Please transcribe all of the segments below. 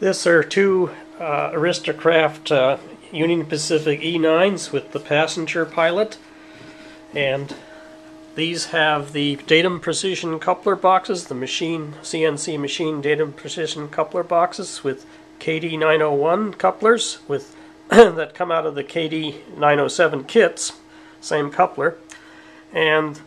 This are two uh, Aristocraft uh, Union Pacific E9s with the passenger pilot. And these have the datum precision coupler boxes, the machine CNC machine datum precision coupler boxes with Kadee 901 couplers with that come out of the Kadee 907 kits, same coupler. And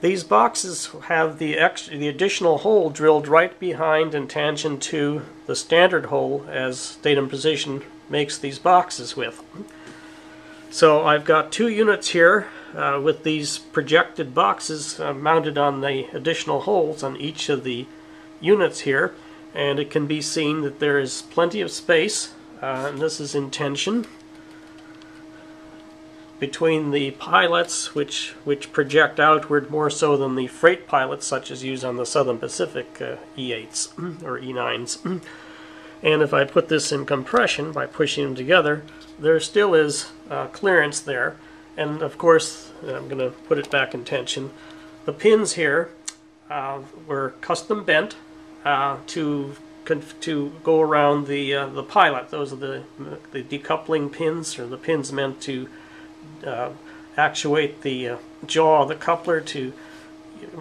these boxes have the extra, the additional hole drilled right behind and tangent to the standard hole as Datum Precision makes these boxes with. So I've got two units here uh, with these projected boxes uh, mounted on the additional holes on each of the units here and it can be seen that there is plenty of space uh, and this is in tension between the pilots which which project outward more so than the freight pilots such as used on the Southern Pacific uh, E8s or E9s and if I put this in compression by pushing them together there still is uh, clearance there. And of course I'm going to put it back in tension the pins here uh, were custom bent uh, to to go around the uh, the pilot. Those are the the decoupling pins or the pins meant to uh, actuate the uh, jaw of the coupler to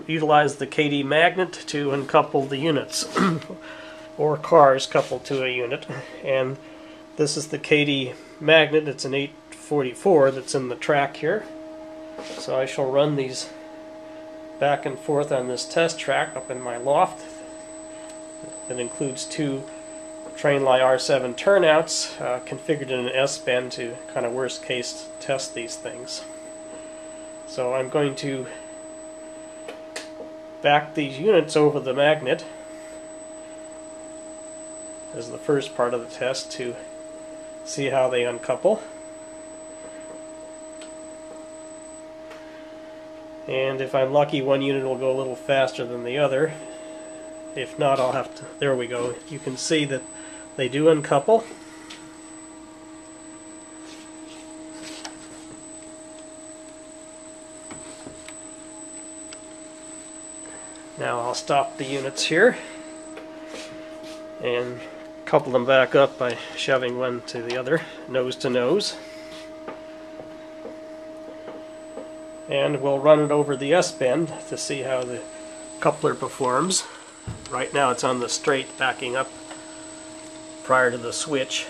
utilize the Kadee magnet to uncouple the units or cars coupled to a unit. And this is the Kadee magnet. It's an 844 that's in the track here. So I shall run these back and forth on this test track up in my loft. That includes two Trainline R7 turnouts uh, configured in an S-bend to kind of worst case test these things. So I'm going to back these units over the magnet as the first part of the test to see how they uncouple. And if I'm lucky, one unit will go a little faster than the other. If not, I'll have to... There we go. You can see that they do uncouple. Now I'll stop the units here and couple them back up by shoving one to the other, nose to nose. And we'll run it over the S-bend to see how the coupler performs. Right now it's on the straight backing up prior to the switch.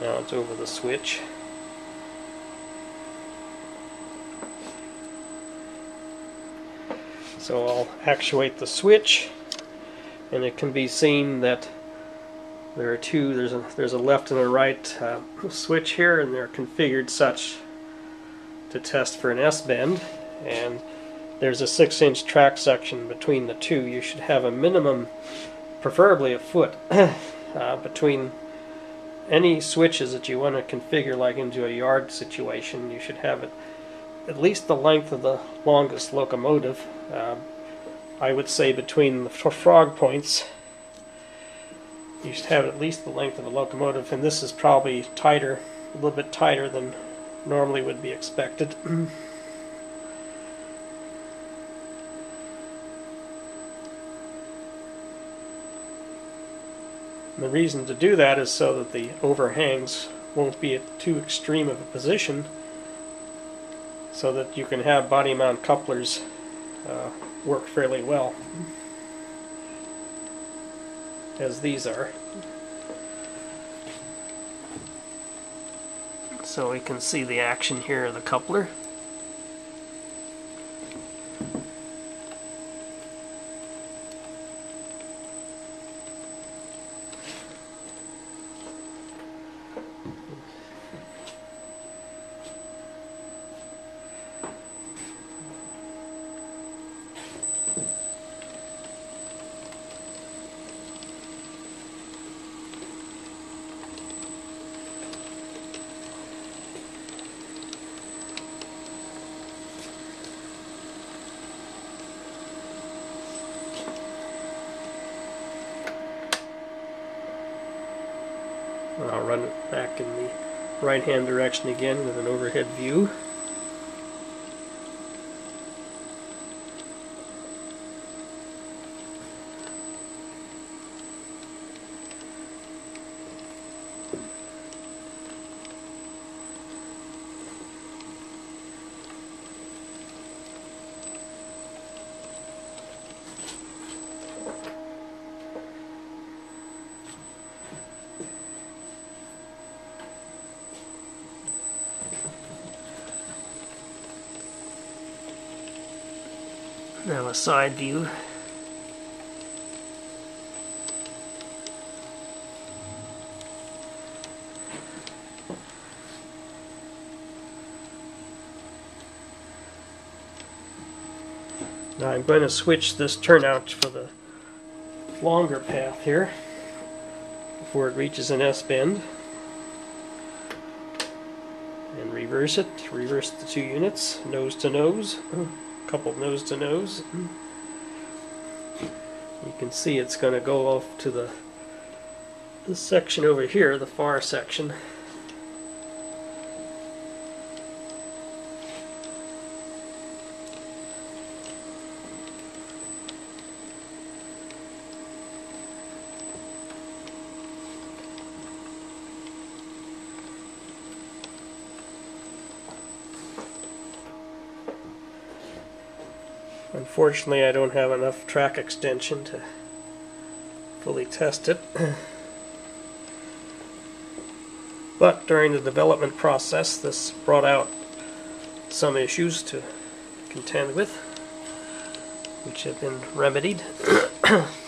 Now it's over the switch. So I'll actuate the switch and it can be seen that there are two, there's a, there's a left and a right uh, switch here and they're configured such to test for an S-bend and there's a six inch track section between the two. You should have a minimum, preferably a foot, uh, between any switches that you want to configure like into a yard situation. You should have it at least the length of the longest locomotive. Uh, I would say between the frog points you should have at least the length of a locomotive and this is probably tighter, a little bit tighter than normally would be expected. And the reason to do that is so that the overhangs won't be at too extreme of a position so that you can have body mount couplers uh, work fairly well as these are. So we can see the action here of the coupler. Run it back in the right hand direction again with an overhead view. Now a side view. Now I'm going to switch this turnout for the longer path here before it reaches an S-bend. And reverse it, reverse the two units, nose to nose, couple nose to nose. You can see it's going to go off to the this section over here, the far section. Unfortunately, I don't have enough track extension to fully test it. But during the development process, this brought out some issues to contend with, which have been remedied.